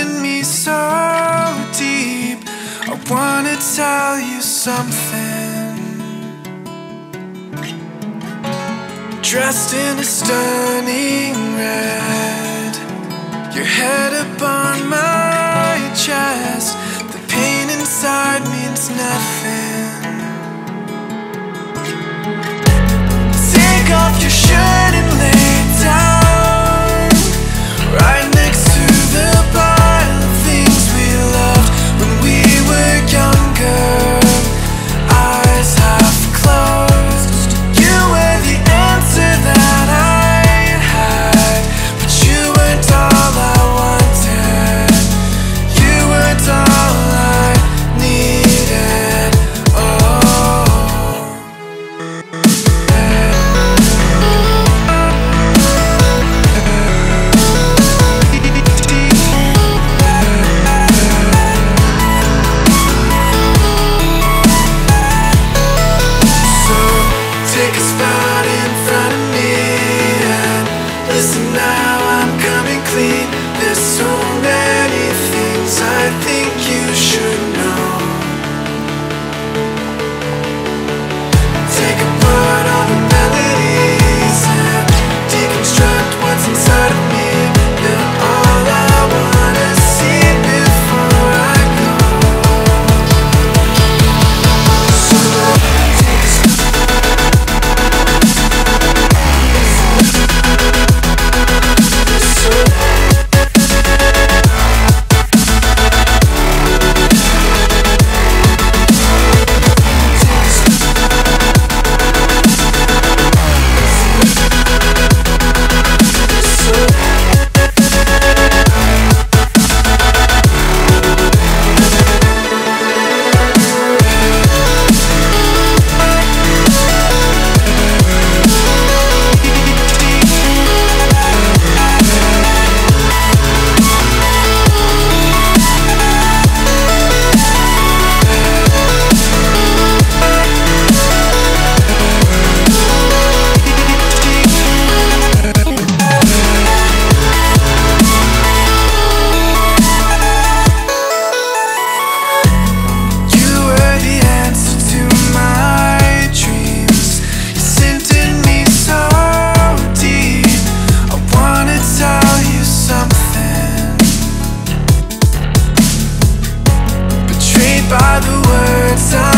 in me so deep. I wanna tell you something. Dressed in a stunning red Your head upon my chest. The pain inside means nothing. Take off your shirt. words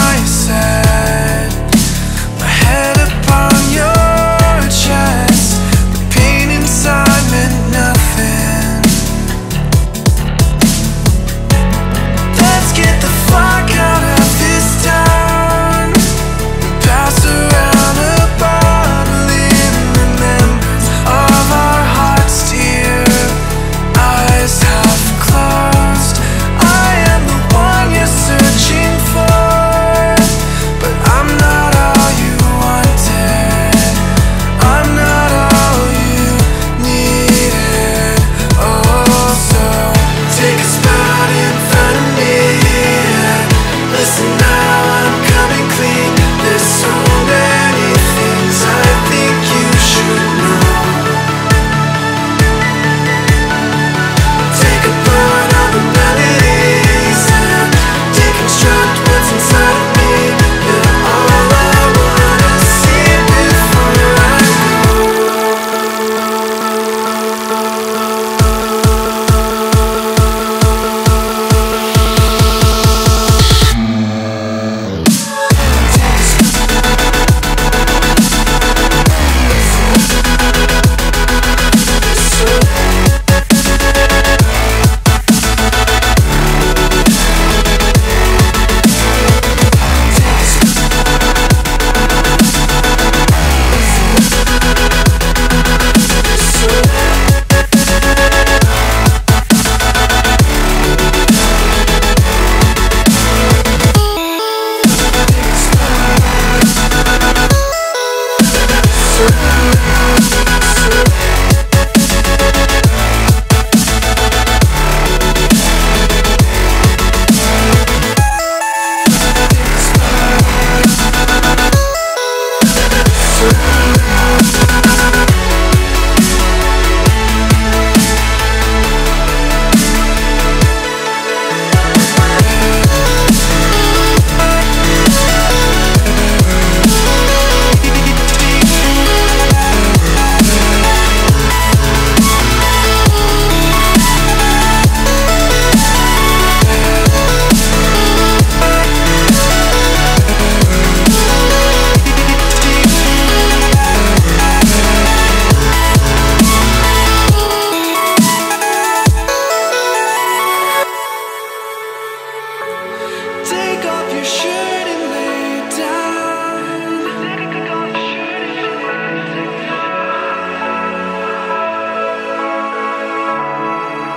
Thank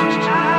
Just.